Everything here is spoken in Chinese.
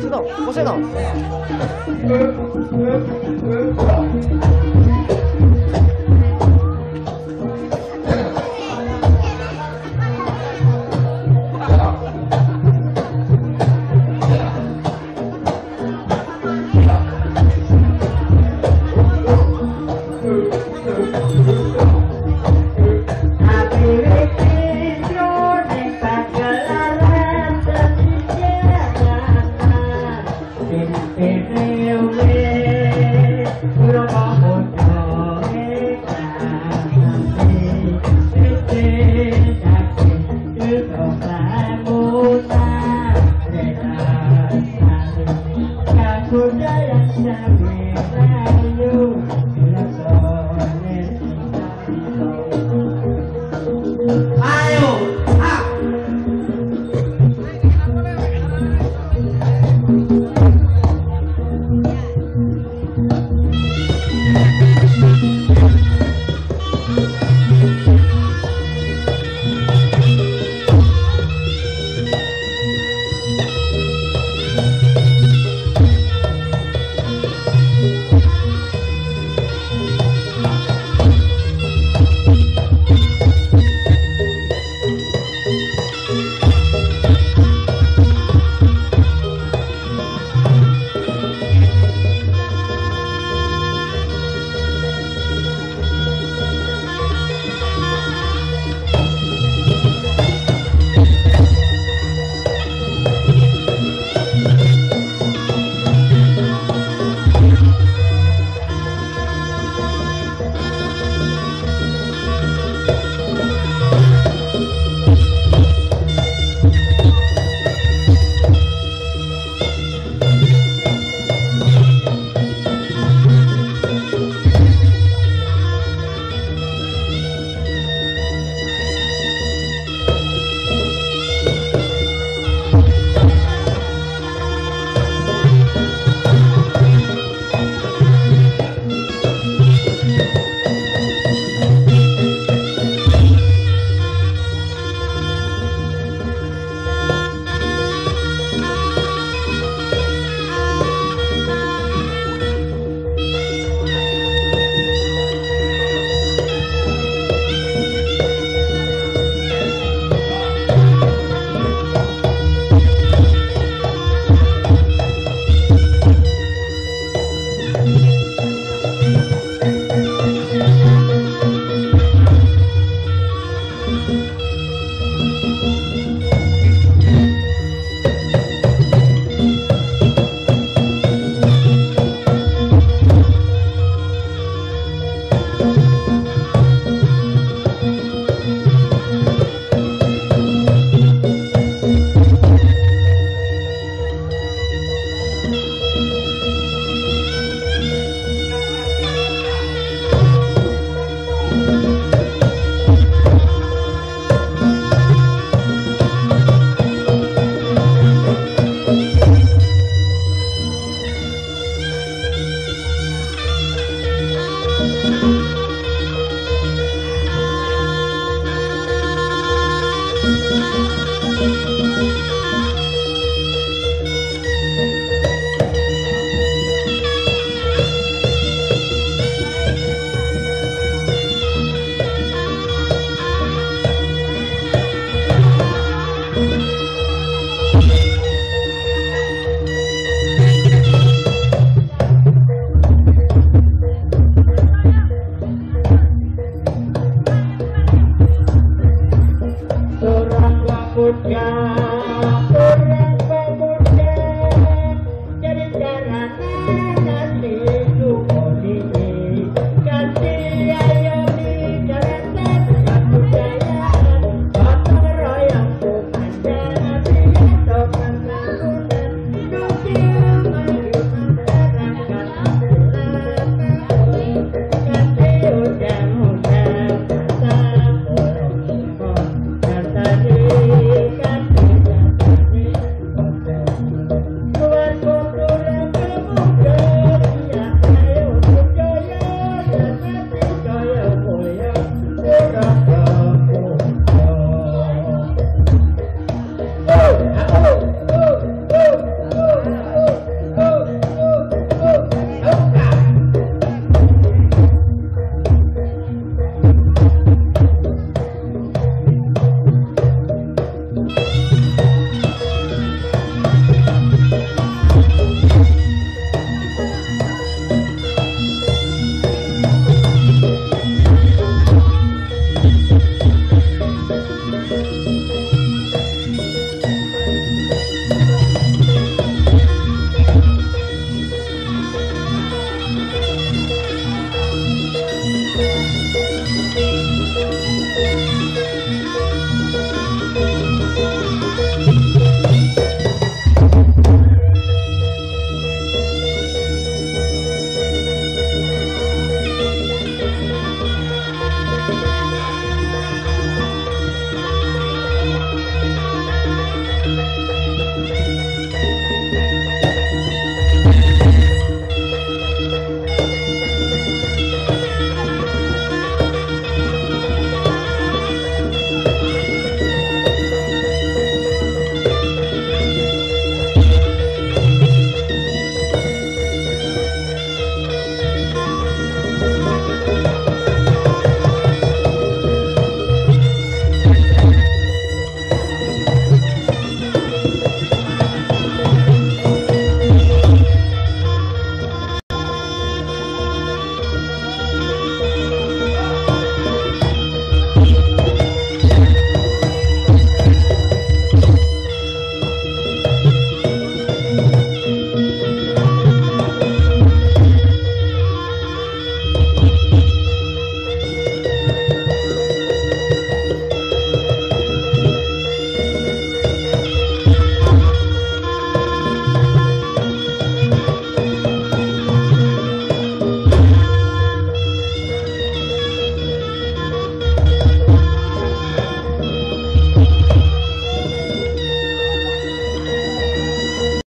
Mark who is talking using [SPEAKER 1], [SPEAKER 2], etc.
[SPEAKER 1] 知道，我知道。
[SPEAKER 2] Thank.